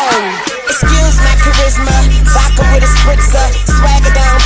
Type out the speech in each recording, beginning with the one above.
Oh, skills, not charisma. Vodka with a spritzer. Swagger down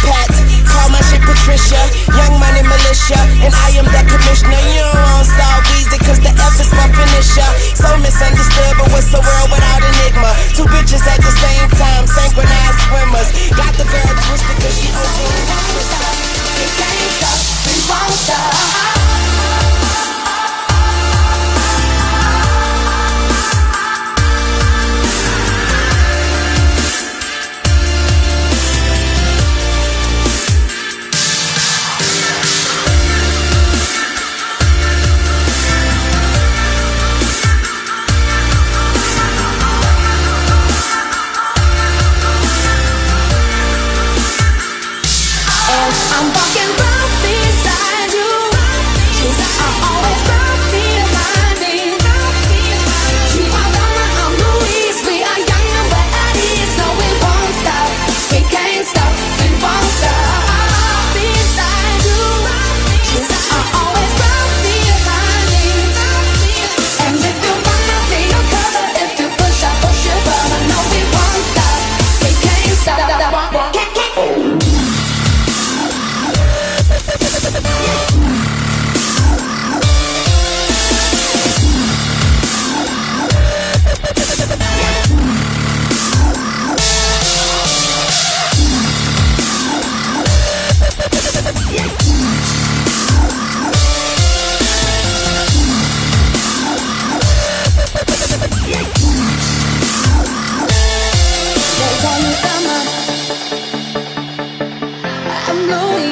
know you.